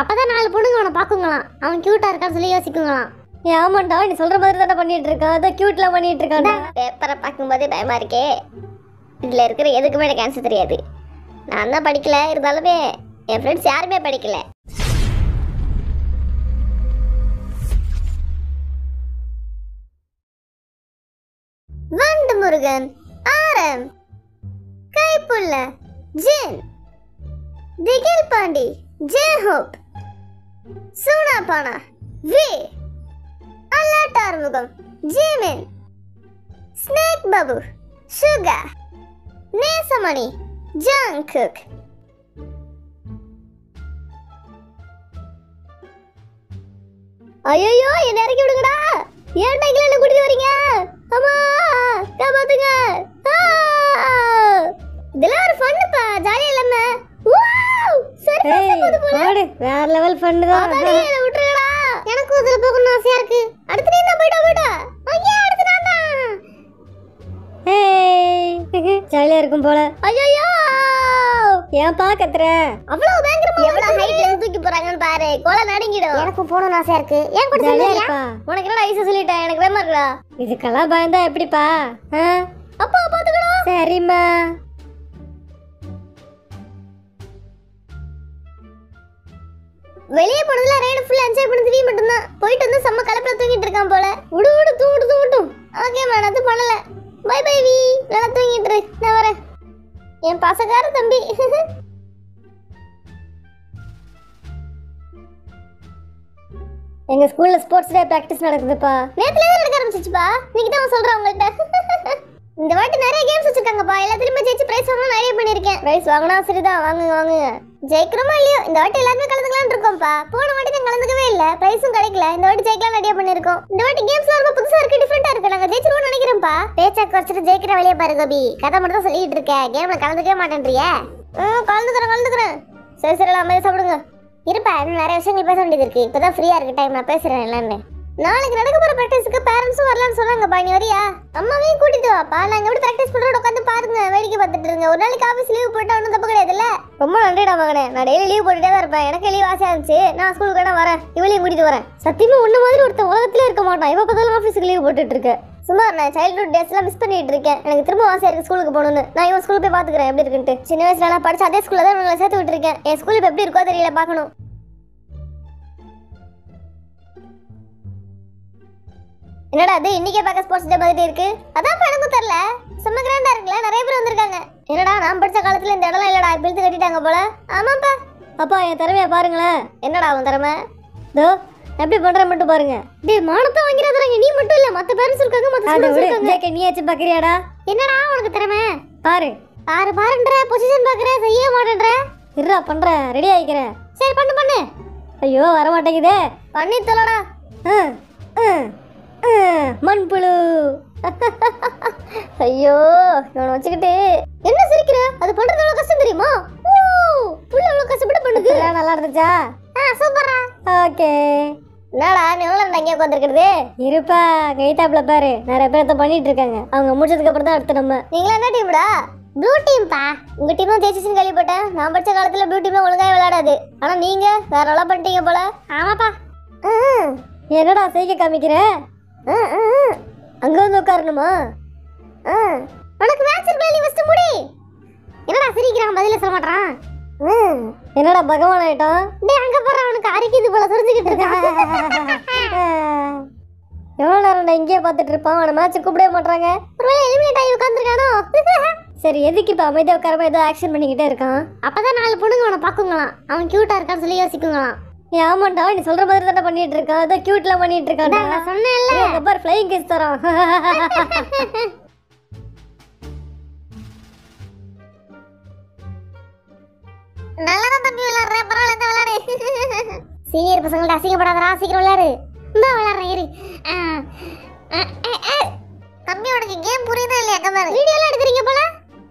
அப்பதான் நாலு பொண்ணுங்க அவனை பாக்குங்களாம் அவன் கியூட்டா இருக்கான்னு சொல்லி யோசிக்குங்களாம். ஆமாண்டா நீ சொல்ற மாதிரி தானே பண்ணிட்டு இருக்கான் அதான் கியூட்லாம் பண்ணிட்டு இருக்கான்டா பேப்பரை பார்க்கும்போதே பயமா இருக்கே. இதுல இருக்கிற எதுக்குமே எனக்கு ஆன்சர் தெரியாது. நான் தான் படிக்கல இருந்தாலுமே என் ஃப்ரெண்ட்ஸ் யாருமே படிக்கல. வண்டு Murugan RM Kaippulla Jin Thigil Pandi J Hope Soona Paana வே. Allot Arumugam Jimin snake Babu Suga Nesamani Jungkook. ஐயோ என்ன இறக்கி விடுங்கடா. ஏன் இங்க என்ன கூட்டிட்டு வரீங்க? அம்மா காப்பாத்துங்க இதெல்லாம் ஒரு ஃபன்னுப்பா ஜாலியா இல்லாம. ஆடு வேற லெவல் அதானே என்னை விட்டுருங்கடா எனக்கும் இதுல போகணும்னு ஆசையா இருக்கு. அடுத்து நீ தான் போயிட்டா போயிட்டா. ஐயா அடுத்து நான் தான். ஏய் ஜாலியா இருக்கும் போல. ஐயோ ஏன் பாக்கத்துற அவ்வளவு பயங்கரமா எவ்வளவு ஹைட்ல இருந்து தூக்கி போறாங்கன்னு பாரு. கோல நடுங்கிடும் எனக்கு போகணும்னு ஆசையா இருக்கு. ஏன் கூட இருப்பா. உனக்கு என்னடா ஐசா சொல்லிட்டேன்? எனக்கு பயமா இருக்குடா. இதுக்கெல்லாம் பயந்தா எப்படிப்பா? அப்பா சரிம்மா. வெளியே போனதுல ரைடு ஃபுல்லா என்ஜாய் பண்ணி நீ மட்டும்தான். போயிட்டு வந்து செம்ம கலப்பில தூங்கிட்டு இருக்கான் போல. விடு விடு தூங்கிட்டு தூங்கட்டும் ஓகே மேடம் அது பண்ணல. பை பை வி நல்லா தூங்கிட்டு இரு. நான் வரேன். என் பசக்கார தம்பி. எங்க ஸ்கூல்ல ஸ்போர்ட்ஸ் டே பிராக்டிஸ் நடக்குதுப்பா. நேத்துல இருந்து நடக்க ஆரம்பிச்சிச்சுப்பா. இன்னைக்கு தான் சொல்றேன் உங்கள்ட்ட. இந்த வாட்டி நிறைய கேம்ஸ் வச்சிருக்காங்கப்பா. எல்லாத்துலயுமே ஜெயிச்சு பிரைஸ் வாங்கணும் நிறைய பண்ணிருக்கேன் பிரைஸ் வாங்கினா சரிதான். வாங்குங்க வாங்குங்க. ஜெயிக்கிறோமா இல்லையோ? இந்த வாட்டி எல்லாருமே கலந்துக்கலாம்னு இருக்கோம்ப்பா. போன வாட்டி தான் கலந்துக்கவே இல்ல. பிரைஸும் கிடைக்கல. இந்த வாட்டி ஜெயிக்கலாம் ரெடியா பண்ணிருக்கோம் இந்த வாட்டி கேம்ஸ் ரொம்ப புதுசா இருக்கு டிஃபரெண்டா இருக்கு. நாங்க ஜெயிச்சிருவோம் நினைக்கிறோம்ப்பா. பேச்சா குறைச்சிட்டு ஜெயிக்கிற வழியா பாரு கோபி. கதை மட்டும் தான் சொல்லிட்டு இருக்க கேம்ல கலந்துக்கவே மாட்டேன்றியே. ம் கலந்துக்கிறேன் கலந்துக்கிறேன். சரி சரி எல்லாம் அமைதியா சாப்பிடுங்க. இருப்பா இன்னும் நிறைய விஷயங்கள் பேச வேண்டியது இருக்கு. இப்பதான் ஃப்ரீயா இருக்க டைம் நான் பேசுறேன் எல்லாருமே நாளைக்கு நடக்க போற பிராக்டிஸ்க்கு பேரண்ட்ஸும் வரலாம்னு சொன்னாங்கப்பா. நீ வரியா? அம்மாவையும் கூட்டிட்டு வாப்பா. நாங்க எப்படி பிராக்டிஸ் பண்றோம் உட்காந்து பாருங்க. வேடிக்கை பார்த்துட்டு இருங்க. ஒரு நாளைக்கு ஆஃபீஸ் லீவ் போட்டா ரொம்ப நன்றிடா மகனே. நான் டெய்லி லீவ் போட்டுட்டே தான் இருப்பேன். எனக்கு லீவ் ஆசையாக இருந்துச்சு. நான் ஸ்கூலுக்கு வேணா வரேன். இவளையும் கூட்டிட்டு வரேன். சத்தியமாக உன்ன மாதிரி ஒருத்தன் உலகத்திலே இருக்க மாட்டான். இப்போ பார்த்தாலும் ஆஃபீஸுக்கு லீவ் போட்டுட்டு இருக்கேன் சும்மா நான் சைல்ட்ஹுட் டேஸ்லாம் மிஸ் பண்ணிட்டு இருக்கேன். எனக்கு திரும்ப ஆசையாக இருக்கு ஸ்கூலுக்கு போகணும்னு. நான் இவன் ஸ்கூலுக்கு போய் பார்த்துக்குறேன் எப்படி இருக்குன்ட்டு. சின்ன வயசுல நான் படிச்ச அதே ஸ்கூலில் தான் உங்களை சேர்த்து விட்டுருக்கேன். என் ஸ்கூல் இப்போ எப்படி இருக்கோ தெரியல பார்க்கணும். என்னடா அது இன்னைக்கே பார்க்க ஸ்போர்ட்ஸ் டே மாதிரி இருக்கு. அதான் எனக்கும் தெரியல. செம்ம கிராண்டா இருக்குல்ல. நிறைய பேர் வந்திருக்காங்க. என்னடா நான் படிச்ச காலத்துல இந்த இடம்லாம் இல்லடா பிரித்து கட்டிட்டாங்க போல. ஆமாப்பா. அப்பா என் திறமைய பாருங்களேன். என்னடா உன் திறமை? இதோ எப்படி பண்றேன் மட்டும் பாருங்க. டேய் மானத்தை வாங்கிறாதறாங்க நீ மட்டும் இல்ல மத்த பேரண்ட்ஸ் இருக்காங்க விடு. இருக்காங்க ஜேகே நீயாச்சும் பாக்குறியாடா? என்னடா உனக்கு திறமை? பாரு. பாரு பாருன்ற பொசிஷன் பாக்குற செய்ய மாட்டேன்ற. இருடா பண்றேன் ரெடி ஆயிக்கிறேன் சரி பண்ணு பண்ணு. ஐயோ வர மாட்டேங்குதே பண்ணி தொலைடா மண்புழு. ஐயோ இவனை வச்சுக்கிட்டு என்ன சிரிக்கிற? அது பண்றது எவ்வளவு கஷ்டம் தெரியுமா? ஓ புள்ள எவ்வளவு கஷ்டப்பட்டு பண்ணுது. நல்லா இருந்துச்சா? ஆ சூப்பரா ஓகே. என்னடா நீ எவ்வளவு நேரம் இங்கே உட்காந்துருக்கிறது இருப்பா கைத்தாப்புல பாரு. நிறைய பேர் இதை பண்ணிட்டு இருக்காங்க. அவங்க முடிச்சதுக்கு அப்புறம் தான் அடுத்து நம்ம. நீங்களா என்ன டீம்டா ப்ளூ டீம்பா உங்க டீம் தான் ஜெயிச்சிச்சுன்னு கேள்விப்பட்டேன். நான் படிச்ச காலத்துல ப்ளூ டீம்ல ஒழுங்கா விளையாடாது. ஆனா நீங்க வேற நல்லா பண்ணிட்டீங்க போல. ஆமாப்பா. என்னடா செய்க காமிக்கிற? அங்க வந்து உட்காரணுமா? உனக்கு மேட்சர் இருக்கு ஃபஸ்ட்டு முடி. என்னடா சிரிக்கிறான் பதில சொல்ல மாட்டான்? என்னடா பகவான் ஆயிட்டோம் டேய் அங்க போற அவனுக்கு அரிக்குது போல சுரிஞ்சுக்கிட்டு இருக்கான். எவ்வளோ நான் இங்கேயே பார்த்துட்டு இருப்பான்? அவனை மேட்ச் கூப்பிடவே மாட்டாங்க ஒருவேளை எலிமினேட் ஆகி உட்காந்துருக்கானோ சரி எதுக்கு இப்போ அமைதியாக உட்காரமா ஏதோ ஆக்ஷன் பண்ணிக்கிட்டே இருக்கான்? அப்பதான் நாலு பொண்ணுங்க அவனை பாக்குங்களாம் அவன் கியூட்டா இருக்கான்னு சொல்லி யோசிக்குங்களாம். ஆமாண்டா நீ சொல்ற மாதிரி தானே பண்ணிட்டு இருக்கான் ஏதோ கியூட்லாம் பண்ணிட்டு இருக்கான்டா நான் சொன்னேன்ல. அங்க பாரு ஃப்ளைங் கிஸ் தரான் நல்லதான் தம்பி விளையாடுற பரவாயில்ல இந்த விளையாடு சீனியர் பசங்கள்ட்ட அசிங்கப்படாதடா சீக்கிரம் விளையாடு இந்த விளையாடுறேன் இரு. உனக்கு கேம் புரியுதா இல்லையா? கமர் வீடியோ எல்லாம் எடுக்கிறீங்க போல?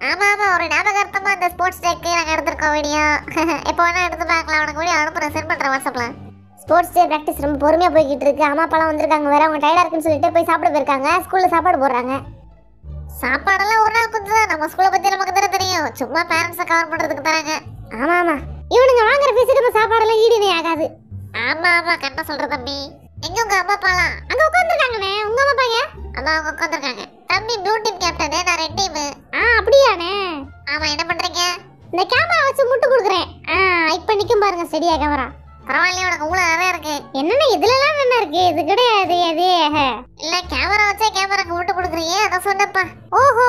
ஆமா ஆமா ஒரு ஞாபகார்த்தமா இந்த ஸ்போர்ட்ஸ் டேக்கு நாங்க எடுத்திருக்கோம் வீடியோ. எப்போ வேணா எடுத்து பார்க்கலாம். உனக்கு வீடியோ அனுப்புறேன். சென்ட் பண்றேன் வாட்ஸ்அப்ல ஸ்போர்ட்ஸ் டே ப்ராக்டிஸ் ரொம்ப பொறுமையா போய்கிட்டு இருக்கு. அம்மா அப்பாலாம் வந்திருக்காங்க வேற. அவங்க டயர்டா இருக்குன்னு சொல்லிட்டு போய் சாப்பிட போயிருக்காங்க. ஸ்கூல்ல சாப்பாடு போடுறாங்க. சாப்பாடெல்லாம் ஒரு நாள் கொஞ்சம் நம்ம ஸ்கூலை பத்தி நமக்கு தானே தெரியும். சும்மா பேரண்ட்ஸை கவர் பண்றதுக்கு தராங்க ஆமா ஆமா. இவனுங்க வாங்குற ஃபீஸுக்கு இந்த சாப்பாடெல்லாம் ஈடு ஆகாது. ஆமா ஆமா. கரெக்டா சொல்ற தம்பி. எங்க உங்க அம்மா அப்பாலாம்? அங்க உட்கார்ந்துருக்காங்கண்ணே. உங்க அம்மா அப்பாங்க அம்மா அவங்க உட்கார்ந்துருக்காங்க. தம்பி ப்ளூ டீம் கேப்டன் நான் ரெட் டீம் ஆ அப்படியாண்ணே. ஆமா என்ன பண்றீங்க? இந்த கேமரா வச்சு முட்டு கொடுக்குறேன். ஆ இப்போ நிக்கும் பாருங்க ஸ்டெடியா கேமரா பரவாயில்லையே உனக்கு ஊழல் நிறைய இருக்கு. என்னென்ன இதுலலாம் என்ன இருக்கு? இது கிடையாது அது. இல்ல கேமரா வச்சே கேமராக்கு முட்டு கொடுக்குறீங்க அதான் சொன்னப்பா ஓஹோ.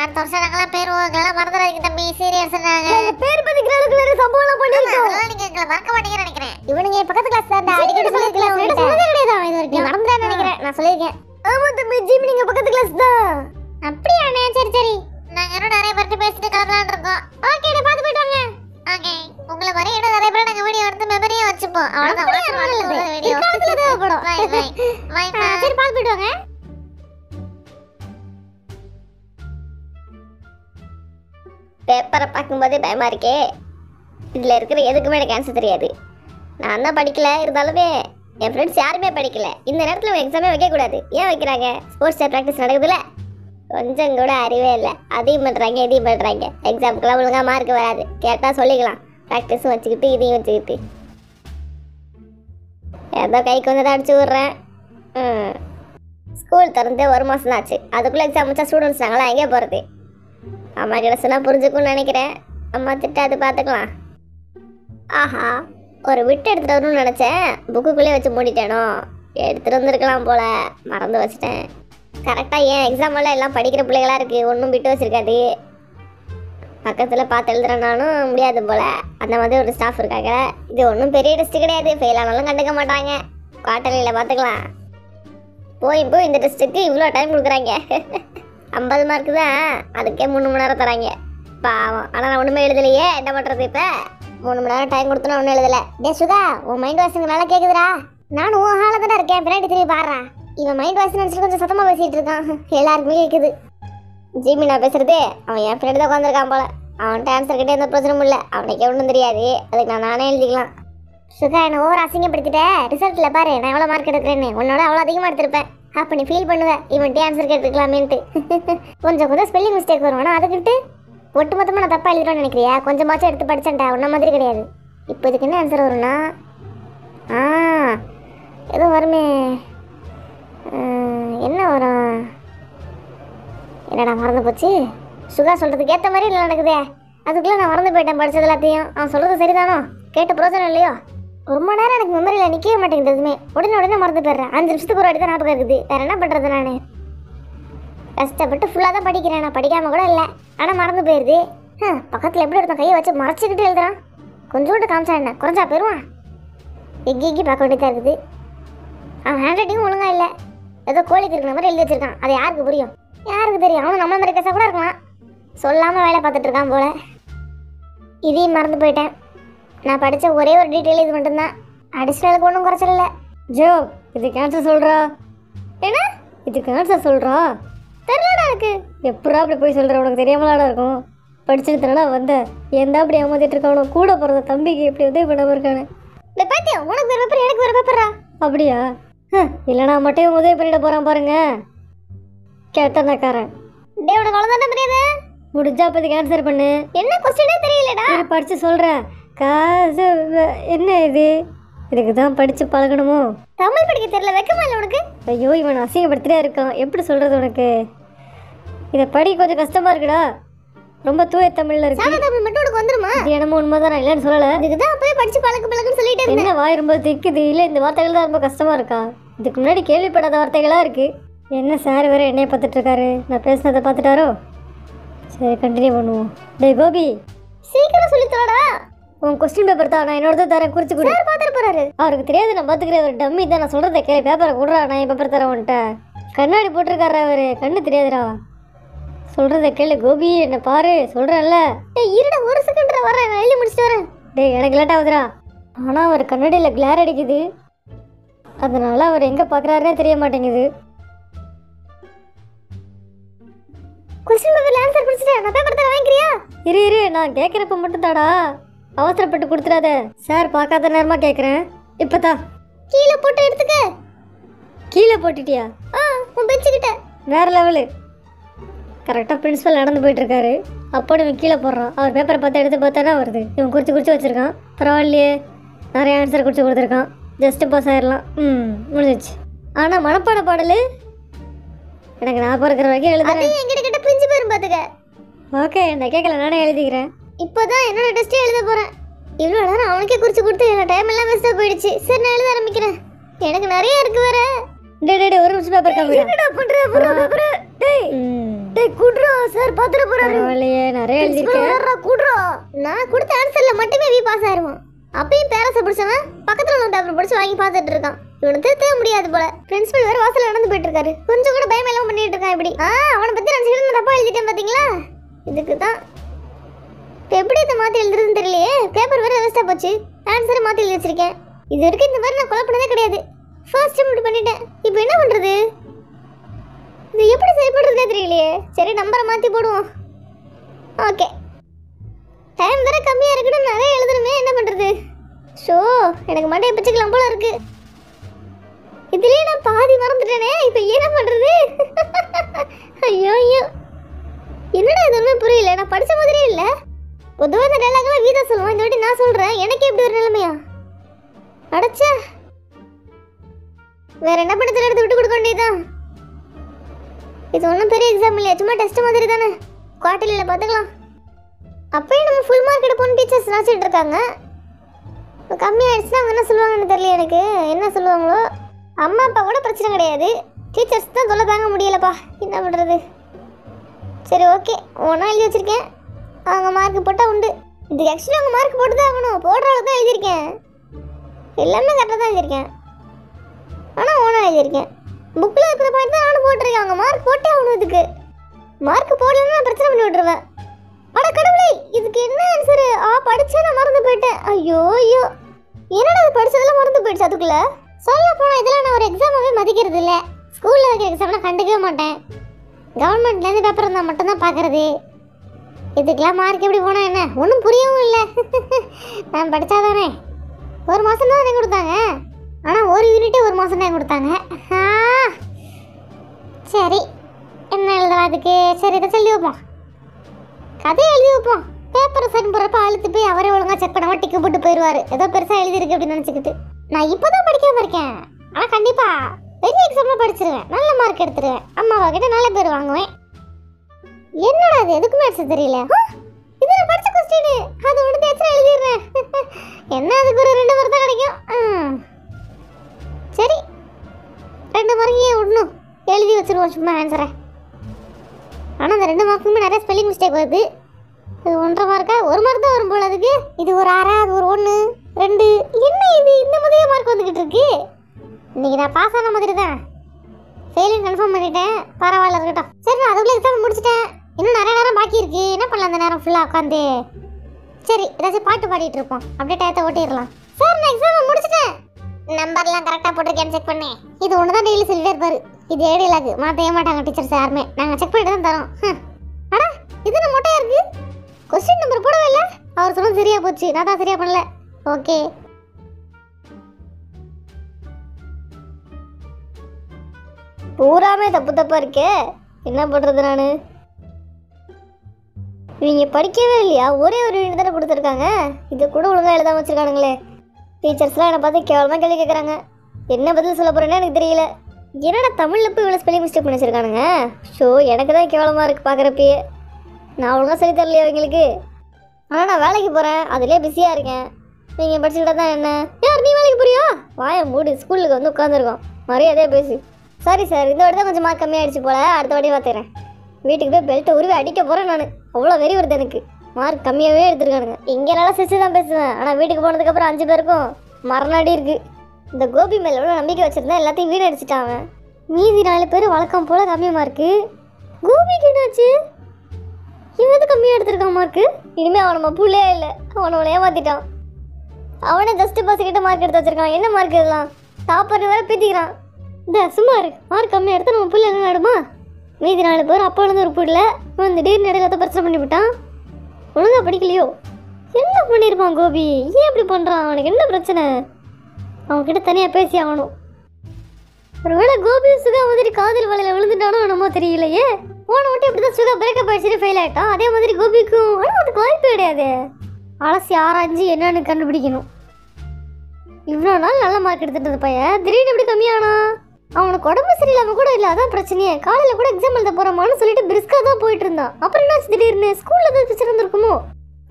அடுத்த வருஷம் நாங்களாம் பேர் உங்களெல்லாம் மறந்துடாதீங்க தம்பி சீரியஸ் நாங்க. பேர் பதிக்கிற அளவுக்கு வேற சம்பவம்லாம் பண்ணிருக்கோம். அதெல்லாம் நீங்க எங்களை மறக்க மாட்டீங்கன்னு நினைக்கிறேன். இவனுங்க பக்கத்து கிளாஸ் தான் அடிக்கடி சொல்லிருக்கலாம் சொன்னதே கிடையாது இது வரைக்கும் மறந்துடான்னு நினைக்கிறேன். நான் சொல்லிருக்கேன் ஆமா தம்பி ஜிம் நீங்க பக்கத்து கிளாஸ் தான். அப்படியாண்ணே சரி சரி. இன்னும் நிறைய பேர்ட்ட பேசிட்டு கிளம்பலாம்னு இருக்கோம் ஓகே பார்த்து போயிட்டு வாங்க. ஓகே உங்களை மாதிரி இன்னும் நிறைய பேர் நாங்க வீடியோ எடுத்து மெமரியா வச்சுப்போம். அவ்வளவுதான் வீடியோ தேவைப்படும் பை பை பை சரி பார்த்து போயிட்டு வாங்க. பேப்பரை பார்க்கும்போதே பயமா இருக்கே. இதில் இருக்கிற எதுக்குமே எனக்கு ஆன்சர் தெரியாது. நான் தான் படிக்கல இருந்தாலுமே என் ஃப்ரெண்ட்ஸ் யாருமே படிக்கல. இந்த நேரத்தில் எக்ஸாமே வைக்கக்கூடாது. ஏன் வைக்கிறாங்க? ஸ்போர்ட்ஸ் டே ப்ராக்டிஸ் நடக்குதுல்ல. கொஞ்சம் கூட அறிவே இல்லை. அதையும் பண்ணுறாங்க இதையும் பண்ணுறாங்க எக்ஸாமுக்குலாம் ஒழுங்காக மார்க் வராது. கேட்டால் சொல்லிக்கலாம். ப்ராக்டிஸும் வச்சுக்கிட்டு இதையும் வச்சுக்கிட்டு. ஏதோ கைக்கு வந்து அடிச்சு விட்றேன். ஸ்கூல் திறந்தே ஒரு மாதம் ஆச்சு. அதுக்குள்ளே எக்ஸாம் வச்சா ஸ்டூடெண்ட்ஸ் நாங்களாம் எங்கே போகிறது அம்மா கிடச்சுனா சொன்னால் புரிஞ்சுக்கும்னு நினைக்கிறேன். அம்மா திட்டாது பார்த்துக்கலாம் ஆஹா ஒரு விட்டு எடுத்துகிட்டு வரணும்னு நினச்சேன். புக்குக்குள்ளே வச்சு மூடிட்டேனோ? எடுத்துகிட்டு வந்திருக்கலாம் போல. மறந்து வச்சிட்டேன். கரெக்டாக ஏன் எக்ஸாம் எல்லாம் படிக்கிற பிள்ளைகளாக இருக்குது ஒன்றும் விட்டு வச்சுருக்காது. பக்கத்தில் பார்த்து எழுதுறனாலும் முடியாது போல். அந்த மாதிரி ஒரு ஸ்டாஃப் இருக்காங்க. இது ஒன்றும் பெரிய டெஸ்ட் கிடையாது. ஃபெயில் ஆனாலும் கண்டுக்க மாட்டாங்க. குவார்டர்லியில் பார்த்துக்கலாம் போய் போய் இந்த டெஸ்ட்டுக்கு இவ்வளோ டைம் கொடுக்குறாங்க. ஐம்பது மார்க்கு தான். அதுக்கே மூணு மணி நேரம் தராங்க. பாவம். ஆனால் நான் ஒன்றுமே எழுதலையே. என்ன பண்ணுறது இப்போ? மூணு மணி நேரம் டைம் கொடுத்து ஒன்றும் எழுதலை. டே சுதா உன் மைண்ட் வாஷிங் நல்லா கேட்குதுடா நானும் உன் ஹாலில் தானே இருக்கேன். பின்னாடி திரும்பி பாடுறேன் இவன் மைண்ட் வாய்ஸ் நினச்சிட்டு கொஞ்சம் சத்தமாக பேசிகிட்டு இருக்கான். எல்லாருக்குமே கேட்குது ஜிமி நான் பேசுகிறது அவன் என் ஃப்ரெண்டு தான் உட்காந்துருக்கான் போல. அவன்கிட்ட ஆன்சர் கிட்டே எந்த பிரச்சனையும் இல்லை. அவனுக்கு ஒன்றும் தெரியாது. அதுக்கு நான் நானே எழுதிக்கலாம். சுகா என்ன ஓவர் அசிங்கப்படுத்திட்டேன் ரிசல்ட்டில் பாரு நான் எவ்வளோ மார்க் எடுக்கிறேன்னு. உன்னோட அவ்வளோ அதிகமாக எடுத்திருப்பேன். அப்போ நீ ஃபீல் பண்ணுவேன் இவன்ட்டே ஆன்சர் கேட்டுக்கலாமேன்ட்டு கொஞ்சம் கொஞ்சம் ஸ்பெல்லிங் மிஸ்டேக் வரும். ஆனால் அதுக்கிட்டு ஒட்டு மொத்தமாக நான் தப்பாக எழுதுறேன்னு நினைக்கிறியா? கொஞ்சமாச்சும் எடுத்து படிச்சேன்டா. ஒன்றும் மாதிரி கிடையாது. இப்போ இதுக்கு என்ன ஆன்சர் வரும்னா? ஆ எதுவும் வருமே. என்ன வரும்? என்னடா மறந்து போச்சு? சுகா சொல்கிறதுக்கு ஏற்ற மாதிரி இல்லை நடக்குதே. அதுக்குள்ளே நான் மறந்து போயிட்டேன் படித்தது எல்லாத்தையும். அவன் சொல்கிறது சரிதானோ? கேட்ட பிரோஜனம் இல்லையோ? ரொம்ப நேரம் எனக்கு மெமரியில் நிற்கவே மாட்டேங்குது எதுவுமே. உடனே உடனே மறந்து போயிடுறேன். அஞ்சு நிமிஷத்துக்கு ஒரு வாட்டி தான் ஞாபகம் இருக்குது. வேறு என்ன பண்ணுறது நான்? கஷ்டப்பட்டு ஃபுல்லாக தான் படிக்கிறேன். நான் படிக்காமல் கூட இல்லை. ஆனால் மறந்து போயிடுது பக்கத்தில் எப்படி ஒருத்தன் கையை வச்சு மறைச்சிக்கிட்டு எழுதுறான்? கொஞ்சோண்டு காமிச்சா என்ன? குறைஞ்சா போயிடுவான்? எக்கி எக்கி பார்க்க வேண்டியதாக இருக்குது. அவன் ஹேண்ட் ரைட்டிங்கும் ஒழுங்காக இல்லை. ஏதோ கோழிக்கு இருக்கிற மாதிரி எழுதி வச்சிருக்கான். அது யாருக்கு புரியும்? யாருக்கு தெரியும்? அவனும் நம்ம மாதிரி கூட இருக்கலாம். சொல்லாமல் வேலை பார்த்துட்டு இருக்கான் போல. இதையும் மறந்து போயிட்டேன். நான் படித்த ஒரே ஒரு டீட்டெயில் இது மட்டும்தான். அடிஷ்னலுக்கு ஒன்றும் குறைச்சல் இல்லை. ஜோ இது கேன்சர் சொல்கிறா என்ன? இது கேன்சர் சொல்கிறா தெரியலடா எனக்கு எப்படா அப்படி போய் சொல்கிற உனக்கு தெரியாமலாடா இருக்கும். படிச்சுட்டு தானடா வந்த. ஏன்டா அப்படி ஏமாத்திட்டு இருக்கானோ? கூட பிறந்த தம்பிக்கு எப்படி உதவி பண்ணாம இருக்கானு? இந்த பாத்தியா? உனக்கு ஒரு பேப்பர் எனக்கு ஒரு பேப்பரா அப்படியா? இல்லைனா மட்டும் இவன் உதவி பண்ணிட போகிறான் பாருங்க. கேட்டனக்காரன் டே உனக்கு அவ்வளோதான் தெரியாது? முடிஞ்சா அப்போதைக்கு ஆன்சர் பண்ணு. என்ன கொஸ்டினே தெரியலடா. படித்து சொல்கிறேன் காசு என்ன இது? இதுக்கு தான் படித்து பழகணுமோ? தமிழ் படிக்க தெரியல வெக்கமா இல்லை உனக்கு? ஐயோ இவன் அசிங்கப்படுத்திட்டே இருக்கான். எப்படி சொல்கிறது உனக்கு? இதை படிக்க கொஞ்சம் கஷ்டமாக இருக்குடா. ரொம்ப தூய தமிழில் இருக்கு. சாதா தமிழ் மட்டும் உனக்கு வந்துருமா? இது என்னமோ உண்மைதான் நான் இல்லைன்னு சொல்லலை. இதுக்கு தான் அப்பவே படிச்சு பழக்க பழக்கன்னு சொல்லிட்டே இருந்தேன். என்ன வாய் ரொம்ப திக்குது? இல்லை இந்த வார்த்தைகள் தான் ரொம்ப கஷ்டமாக இருக்கா? இதுக்கு முன்னாடி கேள்விப்படாத வார்த்தைகளாக இருக்கு. என்ன சார் வேற என்னைய பார்த்துட்டு இருக்காரு நான் பேசுனதை பார்த்துட்டாரோ? சரி கண்டினியூ பண்ணுவோம். டேய் கோபி. சீக்கிரம் சொல்லி தரடா. உன் கொஸ்டின் பேப்பர் தான். நான் என்னோட தரேன் குறிச்சு கொடு. சார் பார்த்துட்டு போறாரு. அவருக்கு தெரியாது நான் பார்த்துக்கிறேன். ஒரு டம்மி தான். நான் சொல்கிறத கே பேப்பரை கொடுறா நான் என் பேப்பர் தரேன் உன்ட்ட கண்ணாடி போட்டிருக்காரு அவர்? கண்ணு தெரியாதுடா. சொல்கிறத கேளு கோபி. என்ன பாரு. சொல்கிறேன்ல டேய் இருடா ஒரு செகண்ட்ல வரேன் நான் எழுதி முடிச்சிட்டு வரேன். டேய் எனக்கு லேட் ஆகுதுடா. ஆனால் அவர் கண்ணாடியில் கிளார் அடிக்குது. அதனால் அவர் எங்கே பார்க்குறாருனே தெரிய மாட்டேங்குது. கொஸ்டின் பேப்பர்ல ஆன்சர் படிச்சிட்டேன். நான் பேப்பர் தர வாங்கிக்கிறியா? இரு இரு நான் கேட்குறப்ப மட்டும் தாடா அவசரப்பட்டு கொடுத்துடாத. சார் பார்க்காத நேரமாக கேட்குறேன் இப்போ தான் கீழே போட்டு எடுத்துக்க. கீழே போட்டுட்டியா? ஆ உன் பெஞ்சு வேற லெவலு கரெக்டாக பிரின்ஸிபல் நடந்து போயிட்டுருக்காரு. அப்போ இவன் கீழே போடுறான். அவர் பேப்பரை பார்த்து எடுத்து பார்த்தானே வருது. இவன் குறித்து குறித்து வச்சுருக்கான். பரவாயில்லையே. நிறைய ஆன்சர் குறித்து கொடுத்துருக்கான். ஜஸ்ட் பாஸ் ஆயிடலாம் ம் முடிஞ்சிச்சு ஆனால் மனப்பாட பாடல்? எனக்கு ஞாபகம் இருக்கிற வரைக்கும் எழுதுறேன். அது என்கிட்ட கிட்ட பிஞ்சு போயிரும் பாத்துக்க. ஓகே நான் கேட்கல நானே எழுதிக்கிறேன். இப்போதான் என்னோட டெஸ்ட்டே எழுத போறேன். இவ்வளோ நேரம் அவனுக்கே குறிச்சு கொடுத்து என்னோட டைம் எல்லாம் வேஸ்ட்டாக போயிடுச்சு. சரி நான் எழுத ஆரம்பிக்கிறேன். எனக்கு நிறைய இருக்கு வேற. டே டே ஒரு நிமிஷம் பேப்பர் காமிக்கிறேன் என்னடா பண்ற? புறா பேப்பர் டேய் டேய் குட்ரா சார் பாத்துற போறாரு. பரவாயில்லையே நிறைய எழுதியிருக்கேன். வர்றா குட்ரா நான் கொடுத்த ஆன்சர்ல மட்டுமே வி பாஸ் ஆயிருவான். அப்பயும் பேரச பிடிச்சவன் பக்கத்துல உள்ள பேப்பர் பிடிச்சி வாங்கி பார்த்துட்டு இருக்கான். இவனை திருத்தவே முடியாது போல. பிரின்சிபல் வேற வாசல்ல நடந்து போயிட்டு இருக்காரு. கொஞ்சம் கூட பயம் எல்லாம் பண்ணிட்டு இருக்கான் இப்படி. ஆ அவனை பத்தி நினைச்சுக்கிட்டு நான் தப்பா எழுதிட்டேன் பாத்தீங்களா? இதுக்கு தான். இப்போ எப்படி இதை மாற்றி எழுதுறதுன்னு தெரியலையே. பேப்பர் வேறு வேஸ்டா போச்சு. ஆன்சர் மாற்றி எழுதி வச்சிருக்கேன். இது வரைக்கும் இந்த மாதிரி நான் கொலை பண்ணதே கிடையாது. ஃபர்ஸ்ட் டைம் இப்படி பண்ணிட்டேன். இப்போ என்ன பண்ணுறது இது எப்படி சரிப்படுறதுனே தெரியலையே. சரி நம்பரை மாற்றி போடுவோம். ஓகே டைம் வேற கம்மியாக இருக்குன்னு நிறைய எழுதணுமே என்ன பண்ணுறது ஷோ எனக்கு மண்டையை பிச்சுக்கலாம் போல இருக்கு. இதுலயே நான் பாதி மறந்துட்டேனே இப்போ என்ன பண்ணுறது ஐயோ ஐயோ. என்னடா எதுவுமே புரியல நான் படித்த மாதிரியே இல்லை. பொதுவாக இந்த டைலாக்லாம் வீதா சொல்லுவான் இந்த வாட்டி நான் சொல்கிறேன் எனக்கு எப்படி ஒரு நிலைமையா? அடைச்சா. வேற என்ன பண்ண எடுத்து விட்டு கொடுக்க வேண்டியதுதான். இது ஒன்றும் பெரிய எக்ஸாம் இல்லையா சும்மா டெஸ்ட் மாதிரி தானே? குவார்டர்லியில் பார்த்துக்கலாம். அப்பயும் நம்ம ஃபுல் மார்க் எடுப்போம்னு டீச்சர்ஸ் நினச்சிட்டு இருக்காங்க கம்மியாயிடுச்சுன்னா அவங்க என்ன சொல்லுவாங்கன்னு தெரியல எனக்கு. என்ன சொல்லுவாங்களோ? அம்மா அப்பா கூட பிரச்சனை கிடையாது. டீச்சர்ஸ் தான் தொல்லை தாங்க முடியலப்பா. என்ன பண்ணுறது சரி ஓகே ஒன்றா எழுதி வச்சுருக்கேன். அவங்க மார்க் போட்டால் உண்டு. இதுக்கு ஆக்சுவலி அவங்க மார்க் போட்டு தான் ஆகணும். போடுற அளவுக்கு தான் எழுதியிருக்கேன். எல்லாமே கரெக்டாக தான் எழுதியிருக்கேன். ஆனால் ஓனாக எழுதியிருக்கேன். புக்கில் இருக்கிற பாயிண்ட் தான் நானும் போட்டிருக்கேன். அவங்க மார்க் போட்டே ஆகணும் இதுக்கு. மார்க் போடலன்னா பிரச்சனை பண்ணி விட்டுருவேன். அட கடவுளே இதுக்கு என்ன ஆன்சரு ஆ படிச்சே நான் மறந்து போயிட்டேன். ஐயோ ஐயோ. என்னடா அது படிச்சதெல்லாம் மறந்து போயிடுச்சு அதுக்குள்ள? சொல்ல போனால் இதெல்லாம் நான் ஒரு எக்ஸாமாவே மதிக்கிறது இல்ல. ஸ்கூலில் வைக்கிற எக்ஸாம்லாம் கண்டுக்கவே மாட்டேன். கவர்மெண்ட்லேருந்து பேப்பர் இருந்தால் மட்டும்தான் பாக்குறது இதுக்கெல்லாம் மார்க் எப்படி போனால் என்ன? ஒன்றும் புரியவும் இல்லை. நான் படித்தாதானே ஒரு மாதம் தான் கொடுத்தாங்க. ஆனால் ஒரு யூனிட்டே ஒரு மாதம் தான் கொடுத்தாங்க. சரி. என்ன எழுதலாம் அதுக்கு? சரி இதை சொல்லி வைப்போம். கதையை எழுதி வைப்போம் பேப்பரை சைன் போடுறப்ப அழுத்து போய் அவரே ஒழுங்காக செக் பண்ணாமல் டிக்கு போட்டு போயிடுவார். ஏதோ பெருசாக எழுதியிருக்கு அப்படின்னு நினச்சிக்கிட்டு. நான் இப்போ தான் படிக்காமல் இருக்கேன். ஆனால் கண்டிப்பாக பெரிய எக்ஸாமில் படிச்சிருவேன். நல்ல மார்க் எடுத்துருவேன். அம்மாவா கிட்ட நல்ல பேர் வாங்குவேன். என்னடா அது எதுக்குமே அடிச்சு தெரியல? இது படிச்ச கொஸ்டின் அது ஒன்று தேய்ச்சி எழுதிடுறேன் என்ன அதுக்கு ஒரு ரெண்டு மார்க் தான் கிடைக்கும். ஆ. சரி. ரெண்டு மார்க் ஏன் விடணும். எழுதி வச்சிருவோம். சும்மா ஆன்சரை ஆனால் அந்த ரெண்டு மார்க்குமே நிறைய ஸ்பெல்லிங் மிஸ்டேக் வருது. இது ஒன்றரை மார்க்கா ஒரு மார்க் தான் வரும் போல அதுக்கு. இது ஒரு அரை அது ஒரு ஒன்று ரெண்டு? என்ன இது? இந்த மாதிரியே மார்க் வந்துக்கிட்டு இருக்கு. இன்னைக்கு நான் பாஸ் ஆன மாதிரி தான். ஃபெயிலிங் கன்ஃபார்ம் பண்ணிட்டேன். பரவாயில்ல இருக்கட்டும். சரி நான் அதுக்குள்ளே எக்ஸாம் முடிச்சிட்டேன். இன்னும் நிறைய நேரம் பாக்கி இருக்கு. என்ன பண்ணலாம் அந்த நேரம் ஃபுல்லாக உட்காந்து சரி ஏதாச்சும் பாட்டு பாடிட்டு இருப்போம். அப்படியே டயத்தை ஓட்டிடலாம். சார் நான் எக்ஸாம் முடிச்சிட்டேன். நம்பர்லாம் கரெக்டாக போட்டிருக்கேன்னு செக் பண்ணேன் இது ஒன்று தான் டெய்லி சொல்லிட்டே இருப்பாரு இது ஏடி இலாக்கு மாற்றவே மாட்டாங்க டீச்சர்ஸ் யாருமே. நாங்கள் செக் பண்ணிட்டு தான் தரோம். ஹம். அடா இது என்ன மொட்டையாக இருக்குது கொஸ்டின் நம்பர் போடவே இல்லை. அவர் சொன்னது சரியாக போச்சு. நான் தான் சரியாக பண்ணல. ஓகே பூராமே தப்பு தப்பாக இருக்கே. என்ன பண்ணுறது நான்? இவங்க படிக்கவே இல்லையா? ஒரே ஒரு யூனிட் தானே கொடுத்துருக்காங்க. இது கூட ஒழுங்காக எழுதாமல் வச்சுருக்கானுங்களே. டீச்சர்ஸ்லாம் என்னை பார்த்து கேவலமாக கேள்வி கேட்குறாங்க என்ன பதில் சொல்ல போகிறேன்னு எனக்கு தெரியல. என்னடா தமிழில் போய் இவ்வளோ ஸ்பெல்லிங் மிஸ்டேக் பண்ணி வச்சுருக்கானுங்க ஷோ எனக்கு தான் கேவலமாக இருக்குது பார்க்குறப்பயே நான் ஒழுங்கா சொல்லி தரலையா அவங்களுக்கு ஆனால் நான் வேலைக்கு போகிறேன் அதுலேயே பிஸியாக இருக்கேன். நீங்கள் படிச்சுக்கிட்டா தான் என்ன? யார் நீ வேலைக்கு போறியா? வாய மூடு. ஸ்கூலுக்கு வந்து உட்காந்துருக்கோம் மரியாதையாக பேசு. Sorry sir. இந்த வாட்டி தான் கொஞ்சம் மார்க் கம்மியாயிடுச்சு போல. அடுத்த வாட்டி பார்த்துக்கிறேன் வீட்டுக்கு போய் பெல்ட்டை உருவி அடிக்க போகிறேன் நான். அவ்வளோ வெறி வருது எனக்கு. மார்க் கம்மியாகவே எடுத்துருக்கானுங்க. இங்கே நல்லா சிரிச்சு தான் பேசுவேன். ஆனால் வீட்டுக்கு போனதுக்கப்புறம் அஞ்சு பேருக்கும் மரணாடி இருக்குது இந்த கோபி மேல எவ்வளோ நம்பிக்கை வச்சிருந்தா எல்லாத்தையும் வீணடிச்சிட்டான் அவன். மீதி நாலு பேர் வழக்கம் போல கம்மி மார்க்கு கோபிக்கு என்னாச்சு? இவன் எது கம்மியாக எடுத்திருக்கான் மார்க்கு இனிமேல் அவன் நம்ம புள்ளையே இல்லை. அவனை அவளை ஏமாத்திட்டான். அவனே ஜஸ்ட் பாஸ் கிட்ட மார்க் எடுத்து வச்சிருக்கான். என்ன மார்க் இதெல்லாம்? டாப்பர் வேற பீத்திக்கிறான். இந்த சும்மா இரு. மார்க் கம்மியாக எடுத்து நம்ம புள்ள என்ன நடுமா மீதி நாலு பேர் அப்பா இருந்து ஒரு புள்ள. இவன் திடீர்னு இடையில ஏதோ பிரச்சனை பண்ணிவிட்டான் ஒழுங்கா படிக்கலையோ? என்ன பண்ணியிருப்பான் கோபி? ஏன் இப்படி பண்ணுறான் அவனுக்கு என்ன பிரச்சனை? அவங்ககிட்ட தனியாக பேசி ஆகணும். ஒருவேளை கோபி சுகா மாதிரி காதல் வலையில் விழுந்துட்டானோ என்னமோ தெரியலையே. போன மட்டும் இப்படி தான் சுகா பிரேக்கப் ஆயிடுச்சுட்டு ஃபெயில் ஆகிட்டான் அதே மாதிரி கோபிக்கும் ஆனால் அதுக்கு வாய்ப்பு கிடையாது. அலசி ஆராய்ஞ்சு என்னன்னு கண்டுபிடிக்கணும். இவ்வளோ நாள் நல்ல மார்க் எடுத்துட்டு பையன் திடீர்னு இப்படி கம்மியானா? அவனுக்கு உடம்பு சரியில்லாமல் கூட இல்லை அதான் பிரச்சனையே. காலையில் கூட எக்ஸாம் எழுத போகிறோமான்னு சொல்லிட்டு பிரிஸ்காக தான் போயிட்டு இருந்தான். அப்புறம் என்ன திடீர்னு? ஸ்கூலில் ஏதாவது பிரச்சனை இருந்திருக்குமோ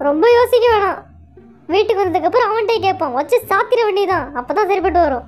ரொம்ப யோசிக்க வேணாம். வீட்டுக்கு வந்ததுக்கப்புறம் அவன்கிட்ட கேட்பான் வச்சு சாத்திர வேண்டியதான் அப்போ தான் சரிப்பட்டு வரும்.